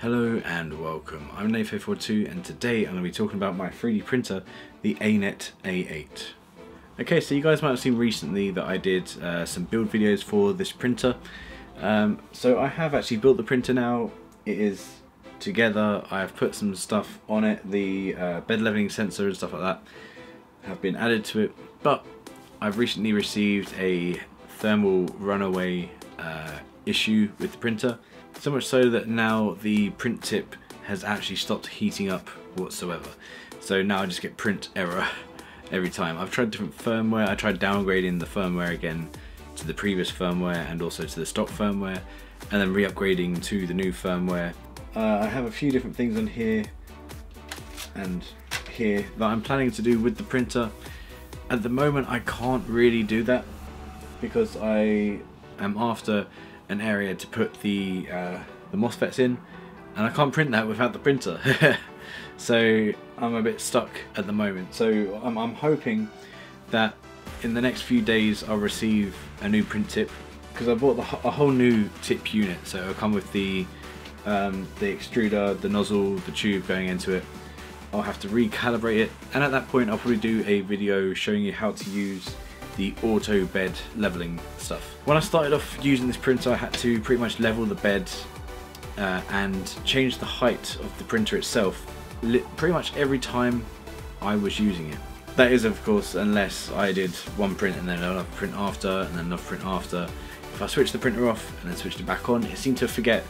Hello and welcome. I'm Nath042 and today I'm going to be talking about my 3D printer, the ANET A8. Okay, so you guys might have seen recently that I did uh, some build videos for this printer. Um, so I have actually built the printer now. It is together. I've put some stuff on it. The uh, bed leveling sensor and stuff like that have been added to it. But I've recently received a thermal runaway uh, issue with the printer so much so that now the print tip has actually stopped heating up whatsoever. So now I just get print error every time. I've tried different firmware, I tried downgrading the firmware again to the previous firmware and also to the stock firmware and then re-upgrading to the new firmware. Uh, I have a few different things on here and here that I'm planning to do with the printer. At the moment I can't really do that because I am after an area to put the uh, the MOSFETs in and I can't print that without the printer. So I'm a bit stuck at the moment. So I'm, I'm hoping that in the next few days I'll receive a new print tip because I bought the, a whole new tip unit. So it'll come with the um, the extruder, the nozzle, the tube going into it. I'll have to recalibrate it and at that point I'll probably do a video showing you how to use the auto bed leveling stuff. When I started off using this printer I had to pretty much level the bed uh, and change the height of the printer itself pretty much every time I was using it. That is of course unless I did one print and then another print after and then another print after. If I switched the printer off and then switched it back on it seemed to forget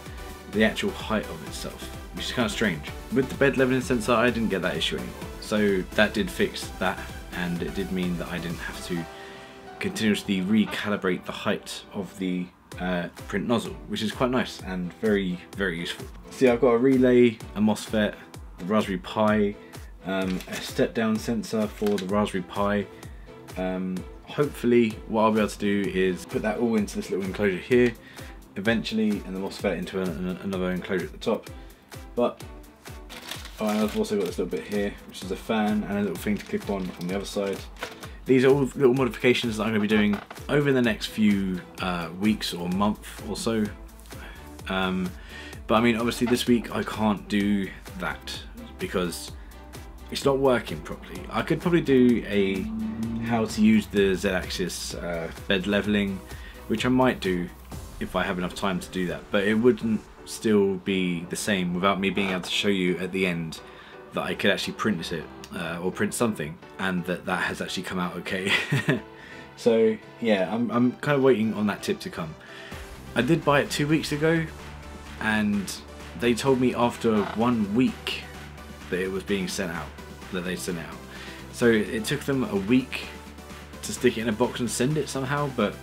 the actual height of itself which is kind of strange. With the bed leveling sensor I didn't get that issue anymore so that did fix that and it did mean that I didn't have to continuously recalibrate the height of the uh, print nozzle, which is quite nice and very, very useful. See, I've got a relay, a MOSFET, a Raspberry Pi, um, a step down sensor for the Raspberry Pi. Um, hopefully what I'll be able to do is put that all into this little enclosure here, eventually, and the MOSFET into an, another enclosure at the top. But I've also got this little bit here, which is a fan and a little thing to clip on on the other side. These are all little modifications that I'm going to be doing over the next few uh, weeks or month or so. Um, but I mean, obviously this week I can't do that because it's not working properly. I could probably do a how to use the Z-axis uh, bed leveling, which I might do if I have enough time to do that, but it wouldn't still be the same without me being able to show you at the end that I could actually print it uh, or print something and that that has actually come out okay. so yeah, I'm, I'm kind of waiting on that tip to come. I did buy it two weeks ago and they told me after one week that it was being sent out, that they sent out. So it took them a week to stick it in a box and send it somehow, but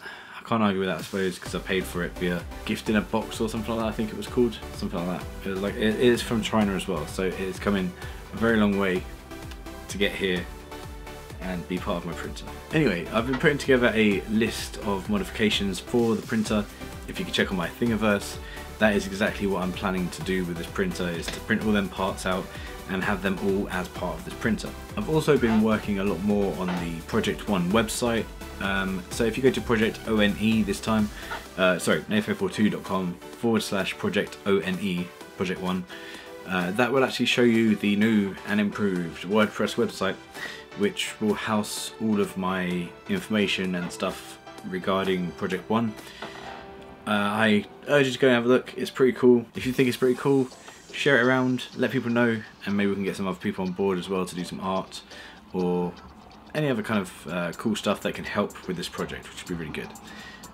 I can't argue with that I suppose because I paid for it via gift in a box or something like that I think it was called, something like that. It like it is from China as well, so it's coming a very long way to get here and be part of my printer. Anyway, I've been putting together a list of modifications for the printer. If you can check on my Thingiverse, that is exactly what I'm planning to do with this printer, is to print all them parts out and have them all as part of this printer. I've also been working a lot more on the Project One website. Um, so if you go to Project ONE this time, uh, sorry, nath042.com forward slash Project ONE, Project One, uh, that will actually show you the new and improved WordPress website which will house all of my information and stuff regarding Project One. Uh, I urge you to go and have a look, it's pretty cool. If you think it's pretty cool, share it around, let people know, and maybe we can get some other people on board as well to do some art or any other kind of uh, cool stuff that can help with this project, which would be really good.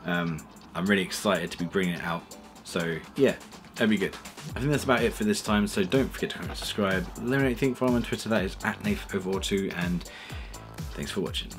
Um, I'm really excited to be bringing it out. So yeah, that'd be good. I think that's about it for this time, so don't forget to comment and subscribe. Let me know you think. Follow me on Twitter, that is at Nath042, and thanks for watching.